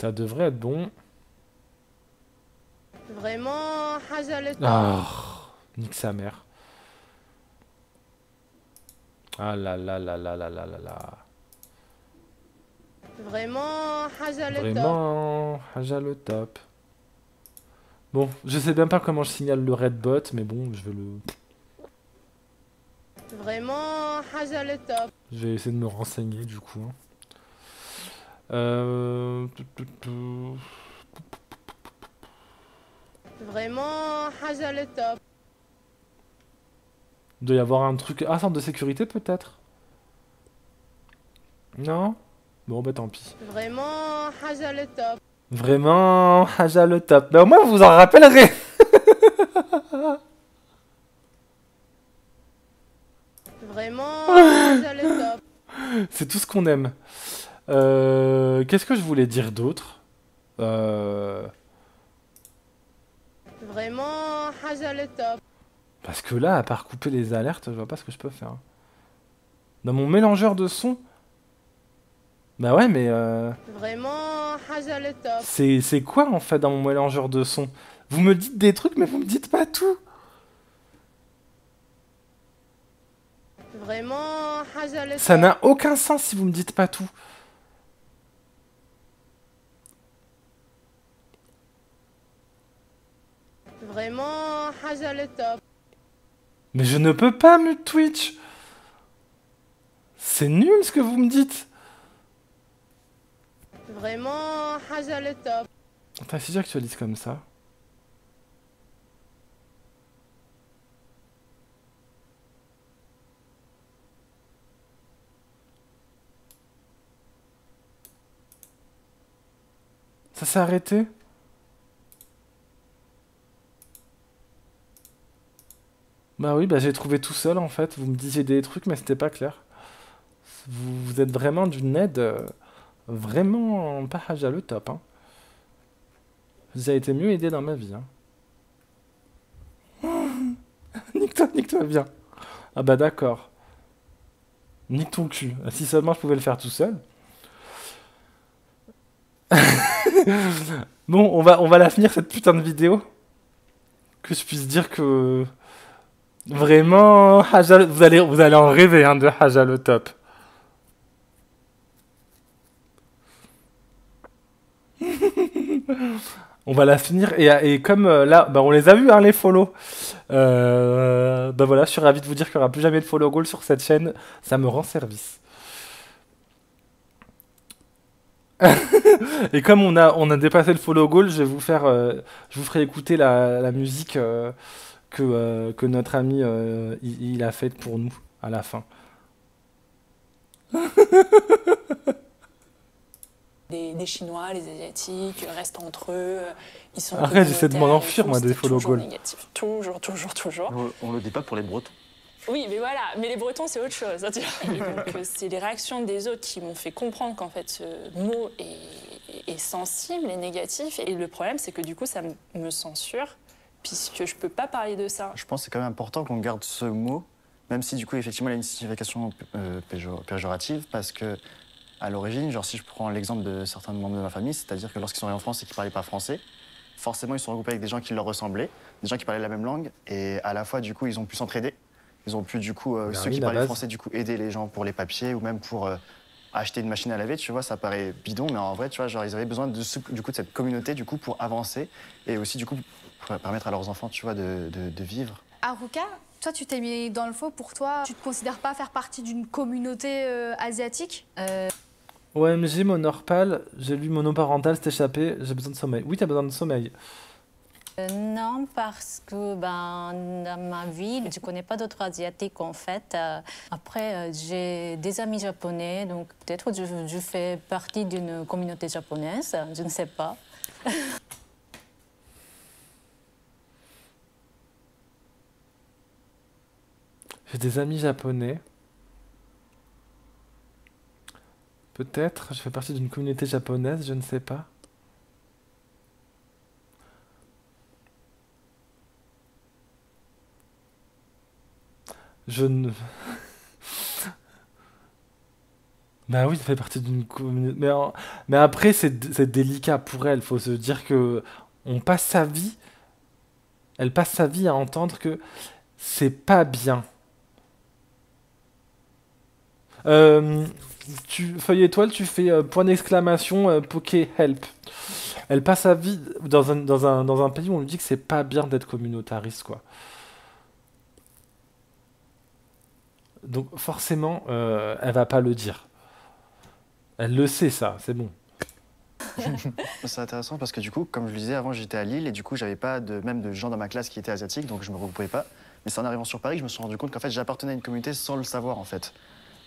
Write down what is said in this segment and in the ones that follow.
Ça devrait être bon. Vraiment, Ah, nique sa mère. Ah là là là là là là là là. Vraiment, Haja le Vraiment, Haja le top. Bon, je sais même pas comment je signale le red bot, mais bon, je vais le... Vraiment, Haja le top. Je vais essayer de me renseigner du coup. Hein. Euh... Vraiment, Haja le top. Il doit y avoir un truc... Ah, centre de sécurité peut-être? Non? Bon bah tant pis. Vraiment, Haja le top. Vraiment, Haja le top. Mais au moins vous vous en rappellerez Vraiment, Haja le top. C'est tout ce qu'on aime. Euh, Qu'est-ce que je voulais dire d'autre euh... Vraiment, le top. Parce que là, à part couper les alertes, je vois pas ce que je peux faire. Dans mon mélangeur de sons Bah ouais, mais... Euh... Vraiment, le top. C'est quoi, en fait, dans mon mélangeur de sons? Vous me dites des trucs, mais vous me dites pas tout Vraiment, top. Ça n'a aucun sens si vous me dites pas tout. Vraiment, Haja le top. Mais je ne peux pas mute Twitch C'est nul ce que vous me dites Vraiment, Haja le top. Attends, le j'actualise comme ça... Ça s'est arrêté? Bah oui, bah j'ai trouvé tout seul en fait. Vous me disiez des trucs, mais c'était pas clair. Vous, êtes vraiment d'une aide euh, vraiment pas haja le top. Hein. Vous avez été mieux aidé dans ma vie. Hein. nique-toi, nique-toi bien. Ah bah d'accord. Nique ton cul. Si seulement je pouvais le faire tout seul. bon, on va, on va la finir cette putain de vidéo. Que je puisse dire que vraiment, vous allez, vous allez en rêver hein, de Haja le top. On va la finir et, et comme euh, là, bah, on les a vus hein, les follow. Euh, bah voilà, je suis ravi de vous dire qu'il n'y aura plus jamais de follow goal sur cette chaîne. Ça me rend service. et comme on a, on a dépassé le follow goal, je vais vous faire, euh, je vous ferai écouter la, la musique euh, que, euh, que notre ami euh, il, il a faite pour nous à la fin. Les, les Chinois, les Asiatiques restent entre eux. Ils sont Arrête, j'essaie de m'en enfuir, moi, des follow toujours goals. négatif. Toujours, toujours, toujours. On, on le dit pas pour les Bretons. Oui, mais voilà, mais les Bretons, c'est autre chose. hein, euh, c'est les réactions des autres qui m'ont fait comprendre qu'en fait, ce mot est, est sensible et négatif. Et le problème, c'est que du coup, ça me- me censure, puisque je peux pas parler de ça. Je pense que c'est quand même important qu'on garde ce mot, même si du coup, effectivement, il a une signification euh, péjo- péjorative, parce que à l'origine, genre si je prends l'exemple de certains membres de ma famille, c'est-à-dire que lorsqu'ils sont arrivés en France et qu'ils parlaient pas français, forcément, ils sont regroupés avec des gens qui leur ressemblaient, des gens qui parlaient la même langue, et à la fois, du coup, ils ont pu s'entraider. Ils ont pu, du coup, euh, Bah ceux qui la parlaient base. français, du coup, aider les gens pour les papiers ou même pour euh, acheter une machine à laver. Tu vois, ça paraît bidon, mais en vrai, tu vois, genre, ils avaient besoin de, ce- du coup, de cette communauté, du coup, pour avancer et aussi, du coup, pour permettre à leurs enfants, tu vois, de, de- de vivre. Aruka, toi, tu t'es mis dans le faux. Pour toi, tu te considères pas faire partie d'une communauté euh, asiatique? OMG, monorpal, j'ai lu monoparental, c'est échappé, j'ai besoin de sommeil. Oui, t'as besoin de sommeil. Euh, non, parce que ben, dans ma vie, je ne connais pas d'autres Asiatiques en fait. Euh, après, euh, j'ai des amis japonais, donc peut-être je, je fais partie d'une communauté japonaise, je ne sais pas. J'ai des amis japonais. Peut-être, je fais partie d'une communauté japonaise, je ne sais pas. Je ne... Bah oui, ça fait partie d'une communauté. Mais, après, c'est c'est délicat pour elle. Faut se dire que on passe sa vie, elle passe sa vie à entendre que c'est pas bien. Euh, tu, feuille étoile, tu fais euh, point d'exclamation, euh, Poké Help. Elle passe sa vie dans un, dans un, dans un pays où on lui dit que c'est pas bien d'être communautariste, quoi. Donc forcément, euh, elle va pas le dire. Elle le sait, ça, c'est bon. C'est intéressant parce que du coup, comme je le disais avant, j'étais à Lille et du coup, j'avais pas de, même de gens dans ma classe qui étaient asiatiques, donc je me regroupais pas. Mais c'est en arrivant sur Paris je me suis rendu compte qu'en fait, j'appartenais à une communauté sans le savoir en fait.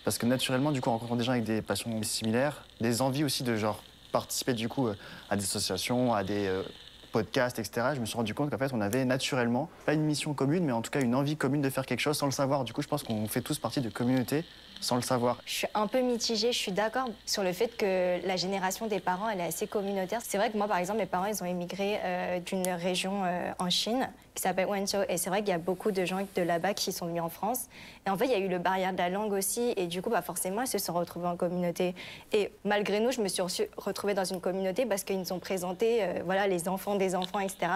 Parce que naturellement, du coup, en rencontrant des gens avec des passions similaires, des envies aussi de genre participer du coup euh, à des associations, à des euh, podcasts, etc. Je me suis rendu compte qu'en fait, on avait naturellement pas une mission commune, mais en tout cas une envie commune de faire quelque chose sans le savoir. Du coup, je pense qu'on fait tous partie de communautés sans le savoir. Je suis un peu mitigée, je suis d'accord sur le fait que la génération des parents, elle est assez communautaire. C'est vrai que moi, par exemple, mes parents, ils ont émigré euh, d'une région euh, en Chine qui s'appelle Wenzhou. Et c'est vrai qu'il y a beaucoup de gens de là-bas qui sont venus en France. Et en fait, il y a eu le barrière de la langue aussi. Et du coup, bah, forcément, ils se sont retrouvés en communauté. Et malgré nous, je me suis retrouvée dans une communauté parce qu'ils nous ont présenté euh, voilà, les enfants des enfants, etc.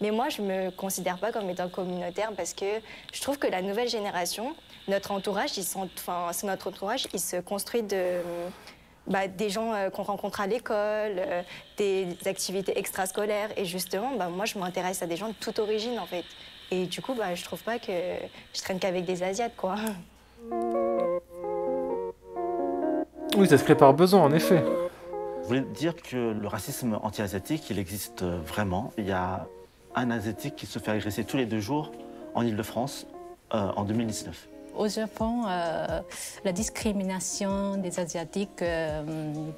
Mais moi, je ne me considère pas comme étant communautaire parce que je trouve que la nouvelle génération, notre entourage, ils sont, enfin, c'est notre entourage, il se construit de, bah, des gens euh, qu'on rencontre à l'école, euh, des activités extrascolaires. Et justement, bah, moi, je m'intéresse à des gens de toute origine, en fait. Et du coup, bah, je trouve pas que je traîne qu'avec des Asiates, quoi. Oui, ça se crée par besoin, en effet. Je voulais dire que le racisme anti-asiatique, il existe vraiment? Il y a un asiatique qui se fait agresser tous les deux jours en Ile-de-France euh, en 2019. Au Japon, euh, la discrimination des Asiatiques euh,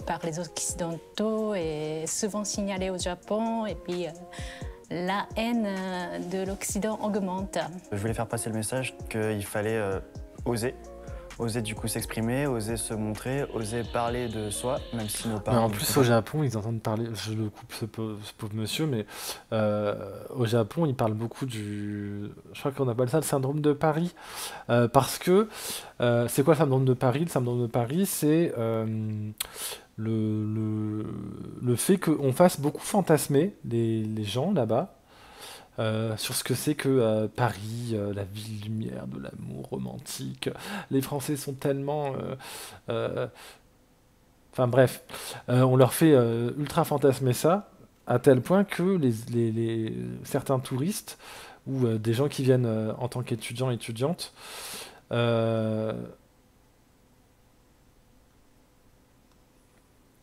par les Occidentaux est souvent signalée au Japon et puis euh, la haine de l'Occident augmente. Je voulais faire passer le message qu'il fallait oser. Oser du coup s'exprimer, oser se montrer, oser parler de soi, même si nos Mais parents. en ne plus, au. Japon, ils entendent parler. Je le coupe, ce pauvre, ce pauvre monsieur, mais euh, au Japon, ils parlent beaucoup du. Je crois qu'on appelle ça le syndrome de Paris. Euh, parce que. euh, c'est quoi le syndrome de Paris? Le syndrome de Paris, c'est le, le, le fait qu'on fasse beaucoup fantasmer les, les gens là-bas. Euh, sur ce que c'est que euh, Paris, euh, la ville lumière de l'amour romantique. Les Français sont tellement Enfin bref, on leur fait ultra fantasmer ça, à tel point que les, les- les- certains touristes ou des gens qui viennent en tant qu'étudiants étudiantes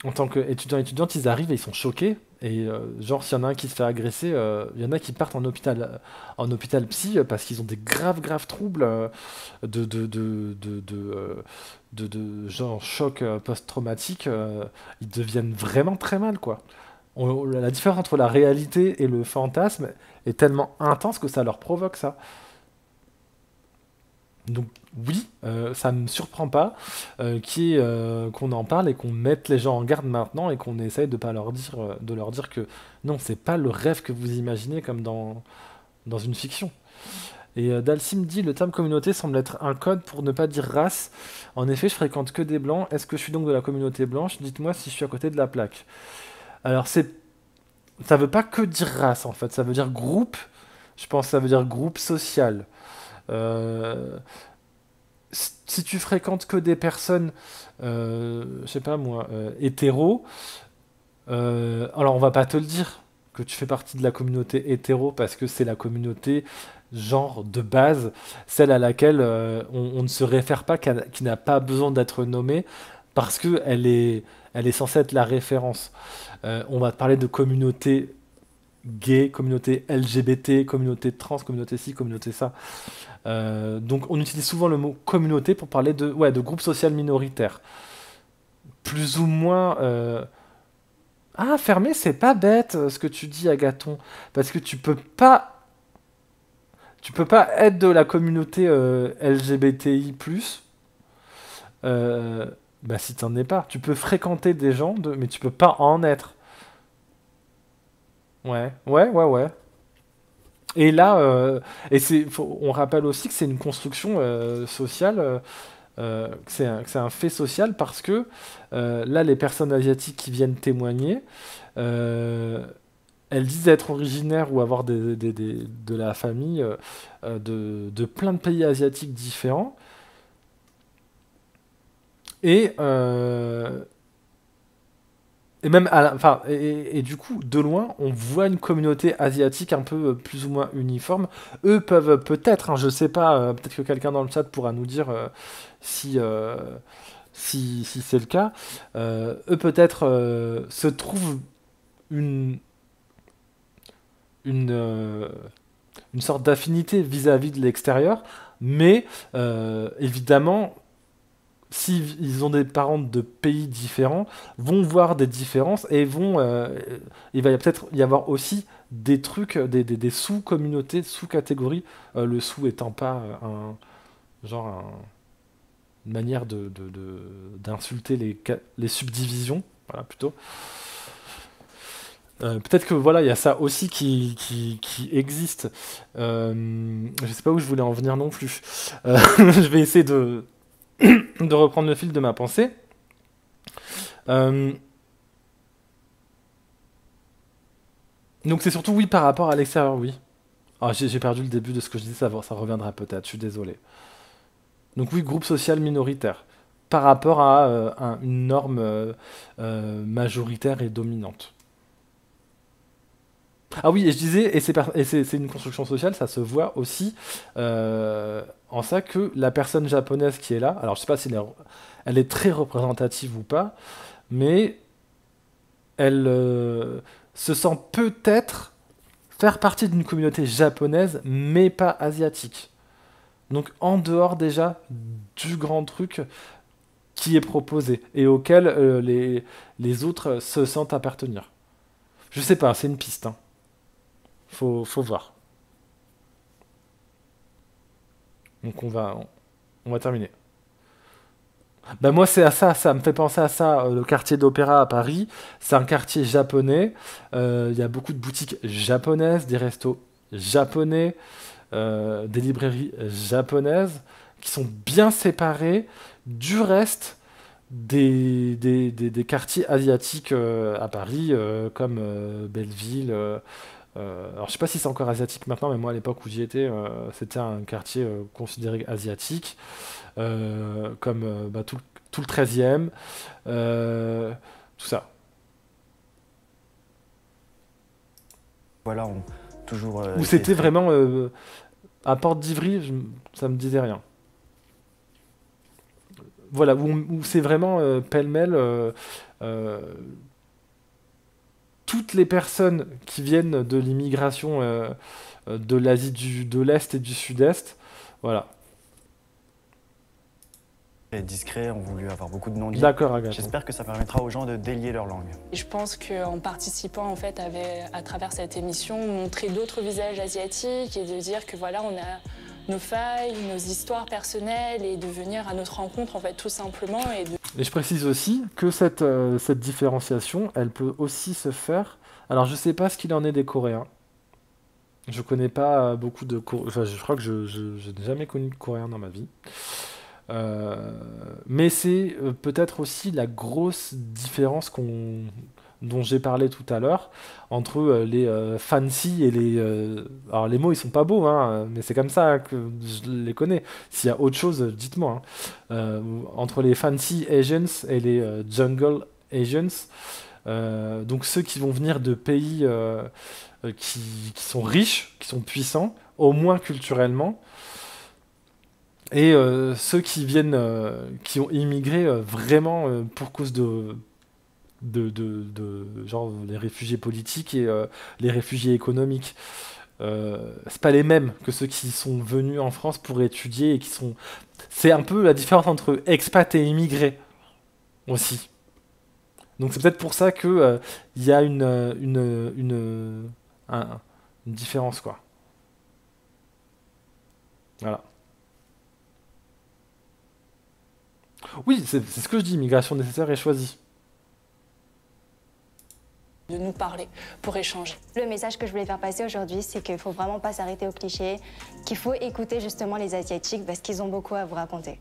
en tant qu'étudiants étudiantes, ils arrivent et ils sont choqués. Et euh, genre, s'il y en a un qui se fait agresser, euh, il y en a qui partent en hôpital, en hôpital psy euh, parce qu'ils ont des graves, graves troubles de, de, de, de, genre choc post-traumatique. ils deviennent vraiment très mal, quoi. La différence entre la réalité et le fantasme est tellement intense que ça leur provoque ça. Donc oui, euh, ça me surprend pas euh, euh, qu'on en parle et qu'on mette les gens en garde maintenant et qu'on essaye de pas leur dire, euh, de leur dire que non, c'est pas le rêve que vous imaginez comme dans, dans une fiction. Et Dalsim dit le terme communauté semble être un code pour ne pas dire race. En effet, je fréquente que des blancs. Est-ce que je suis donc de la communauté blanche? Dites-moi si je suis à côté de la plaque. Alors c'est ça veut pas que dire race en fait, ça veut dire groupe. Je pense que ça veut dire groupe social. Euh, si tu fréquentes que des personnes, euh, je sais pas moi, euh, hétéros, euh, alors on va pas te le dire que tu fais partie de la communauté hétéro parce que c'est la communauté genre de base, celle à laquelle euh, on, ne se réfère pas, qui n'a pas besoin d'être nommée parce que elle est, elle est censée être la référence. On va te parler de communauté gay, communauté LGBT, communauté trans, communauté ci, communauté ça. Euh, donc on utilise souvent le mot communauté pour parler de, ouais, de groupe social minoritaire. Plus ou moins... euh, Ah, fermé, c'est pas bête euh, ce que tu dis, Agathon. Parce que tu peux pas... Tu peux pas être de la communauté LGBTI+, bah si t'en es pas. Tu peux fréquenter des gens, mais tu peux pas en être. Ouais, ouais, ouais, ouais. Et là, euh, et c'est, on rappelle aussi que c'est une construction euh, sociale euh, que c'est un, c'est un fait social parce que là, les personnes asiatiques qui viennent témoigner, elles disent être originaires ou avoir des- des- des- de la famille de, de plein de pays asiatiques différents. Et, euh, et même enfin, et, du coup, de loin, on voit une communauté asiatique un peu euh, plus ou moins uniforme. Eux peuvent peut-être, hein, je sais pas, euh, peut-être que quelqu'un dans le chat pourra nous dire euh, si, si, si c'est le cas. Eux peut-être se trouvent une, une, une sorte d'affinité vis-à-vis de l'extérieur, mais évidemment, s'ils ont des parents de pays différents, vont voir des différences et vont, euh, il va peut-être y avoir aussi des trucs, des, des- des sous-communautés, sous-catégories, euh, le sous étant pas euh, un genre un- une manière de, d'insulter les, les subdivisions, voilà plutôt. Euh, peut-être que voilà, il y a ça aussi qui, qui, qui existe. Euh, je sais pas où je voulais en venir non plus. Euh, je vais essayer de, de reprendre le fil de ma pensée. Euh, donc c'est surtout oui par rapport à l'extérieur, oui. Ah, j'ai perdu le début de ce que je disais, ça, ça reviendra peut-être, je suis désolé. Donc oui, groupe social minoritaire, par rapport à, euh, un- une norme euh, majoritaire et dominante. Ah oui, et je disais, et c'est une construction sociale, ça se voit aussi euh, en ça que la personne japonaise qui est là, alors je sais pas si elle est, très représentative ou pas, mais elle euh, se sent peut-être faire partie d'une communauté japonaise, mais pas asiatique. Donc en dehors déjà du grand truc qui est proposé et auquel euh, les, les autres se sentent appartenir. Je sais pas, c'est une piste. hein. Faut, faut voir. Donc on va, on va terminer. Ben moi c'est à ça, ça me fait penser à ça, euh, le quartier d'Opéra à Paris. C'est un quartier japonais. Euh, Il y a beaucoup de boutiques japonaises, des restos japonais, euh, des librairies japonaises qui sont bien séparées du reste des, des, des- des quartiers asiatiques à Paris, comme Belleville. Euh, alors je sais pas si c'est encore asiatique maintenant, mais moi à l'époque où j'y étais, euh, c'était un quartier euh, considéré asiatique, comme bah, tout, le- tout le 13e, euh, tout ça. Voilà, on, toujours. Où c'était vraiment à Porte d'Ivry, je- ça me disait rien. Voilà, où, où c'est vraiment pêle-mêle toutes les personnes qui viennent de l'immigration euh, euh, de l'Asie du, de l'Est et du Sud-Est. Voilà. très discrets, ont voulu avoir beaucoup de non-dits. D'accord, Agathe. J'espère que ça permettra aux gens de délier leur langue. Je pense qu'en participant en fait avec- à travers cette émission, montrer d'autres visages asiatiques et de dire que voilà, on a nos failles, nos histoires personnelles et de venir à notre rencontre en fait tout simplement et de Et je précise aussi que cette, euh, cette différenciation, elle peut aussi se faire. Alors, je sais pas ce qu'il en est des Coréens. Je connais pas euh, beaucoup de Coréens. Enfin, je crois que je, n'ai jamais connu de Coréens dans ma vie. Euh, mais c'est peut-être aussi la grosse différence qu'on, dont j'ai parlé tout à l'heure entre euh, les euh, fancy et les. euh, alors, les mots, ils sont pas beaux, hein, mais c'est comme ça que je les connais. S'il y a autre chose, dites-moi. hein. Entre les fancy Asians et les jungle. Euh, donc ceux qui vont venir de pays qui, qui sont riches, qui sont puissants, au moins culturellement, et ceux qui viennent, qui ont immigré vraiment pour cause de, de, de, de- genre les réfugiés politiques et euh, les réfugiés économiques. Euh, c'est pas les mêmes que ceux qui sont venus en France pour étudier et qui sont. C'est un peu la différence entre expat et immigré aussi. Donc c'est peut-être pour ça que euh, il y a une une une, un- une différence quoi. Voilà. Oui, c'est ce que je dis, migration nécessaire et choisie. De nous parler pour échanger. Le message que je voulais faire passer aujourd'hui, c'est qu'il faut vraiment pas s'arrêter aux clichés, qu'il faut écouter justement les Asiatiques parce qu'ils ont beaucoup à vous raconter.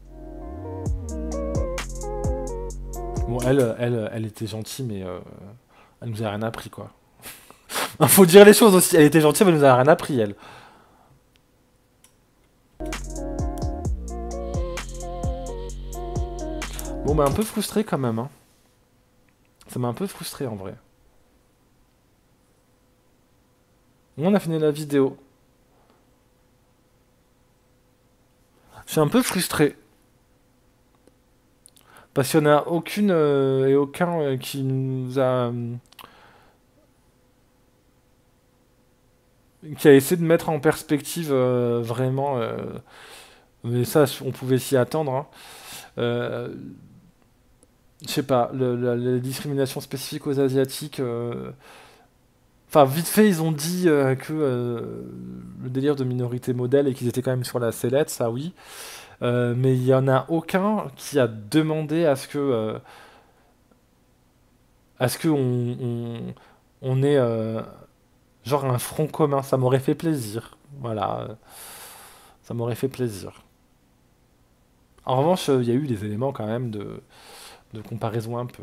Bon, elle, elle, elle était gentille, mais euh, elle nous a rien appris, quoi. Faut dire les choses aussi. Elle était gentille, mais elle nous a rien appris, elle. Bon, bah, un peu frustré quand même, hein. Ça m'a un peu frustré en vrai. On a fini la vidéo. Je suis un peu frustré. Parce qu'il n'y en a aucune euh, et aucun euh, qui nous a. euh, qui a essayé de mettre en perspective vraiment. mais ça, on pouvait s'y attendre. hein. Je sais pas, le- la, la discrimination spécifique aux Asiatiques. Enfin, vite fait, ils ont dit euh, que euh, le délire de minorité modèle et qu'ils étaient quand même sur la sellette, ça oui. Euh, mais il y en a aucun qui a demandé à ce que à ce que on, on, ait genre un front commun. Ça m'aurait fait plaisir. Voilà, ça m'aurait fait plaisir. En revanche, il y a eu des éléments quand même de, de comparaison un peu.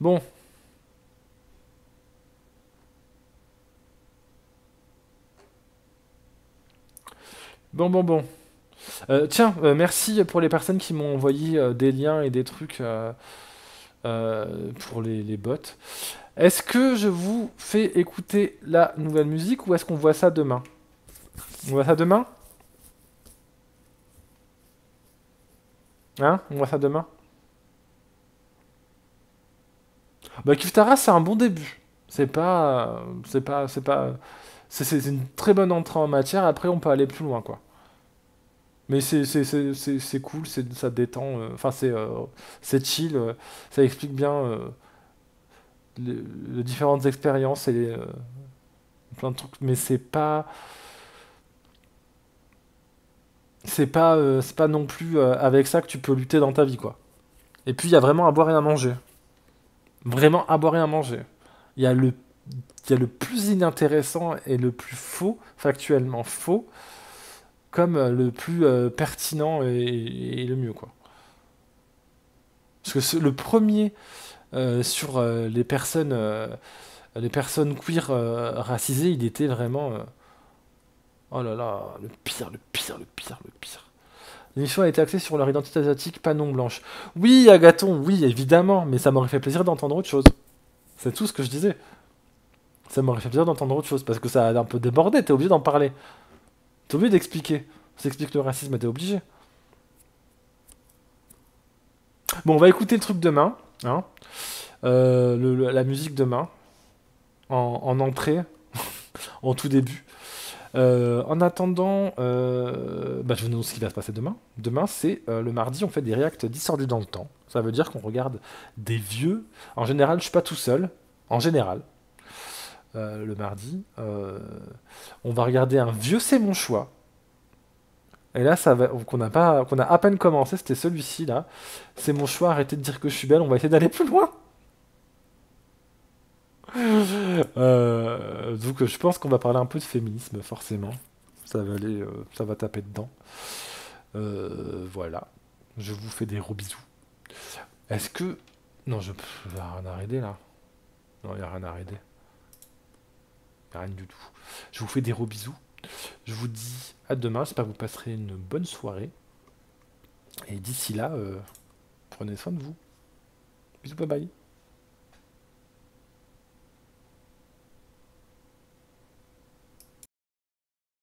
Bon. Bon, bon, bon. Euh, tiens, euh, merci pour les personnes qui m'ont envoyé euh, des liens et des trucs pour les, les bots. Est-ce que je vous fais écouter la nouvelle musique ou est-ce qu'on voit ça demain? On voit ça demain? Hein? On voit ça demain? Bah, Kiftara, c'est un bon début. C'est pas, c'est pas, c'est pas, c'est une très bonne entrée en matière. Après, on peut aller plus loin, quoi. Mais c'est cool, ça détend. euh, Enfin, c'est euh, c'est chill. euh, ça explique bien euh, les, différentes expériences et plein de trucs. Mais c'est pas, c'est pas, c'est pas non plus avec ça que tu peux lutter dans ta vie, quoi. Et puis, il y a vraiment à boire et à manger. Vraiment à boire et à manger. Il y a le, il y a le plus inintéressant et le plus faux, factuellement faux, comme euh, le plus euh, pertinent et, le mieux, quoi. Parce que le premier euh, sur les personnes, les personnes queer racisées, il était vraiment, oh là là, le pire, le pire, le pire, le pire. L'émission a été axée sur leur identité asiatique, pas non blanche. Oui, Agathon, oui, évidemment, mais ça m'aurait fait plaisir d'entendre autre chose. C'est tout ce que je disais. Ça m'aurait fait plaisir d'entendre autre chose, parce que ça a un peu débordé, t'es obligé d'en parler. T'es obligé d'expliquer. On s'explique le racisme, t'es obligé. Bon, on va écouter le truc demain, hein. Euh, la musique demain, en, en entrée, en tout début. Euh, en attendant, euh, bah, je vous annonce ce qui va se passer demain. Demain, c'est le mardi, on fait des reacts distordus dans le temps. Ça veut dire qu'on regarde des vieux. En général, je suis pas tout seul. En général, euh, le mardi, euh, on va regarder un vieux C'est mon choix. Et là, ça va, qu'on a pas, qu'on a à peine commencé, c'était celui-ci là. C'est mon choix. Arrêtez de dire que je suis belle. On va essayer d'aller plus loin. Euh, donc je pense qu'on va parler un peu de féminisme forcément. Ça va aller, ça va taper dedans. Voilà. Je vous fais des gros bisous. Est-ce que non, je il a rien à arrêter là. Non, il y a rien à arrêter. Rien du tout. Je vous fais des gros bisous. Je vous dis à demain. J'espère que vous passerez une bonne soirée. Et d'ici là, euh, prenez soin de vous. Bisous, bye bye.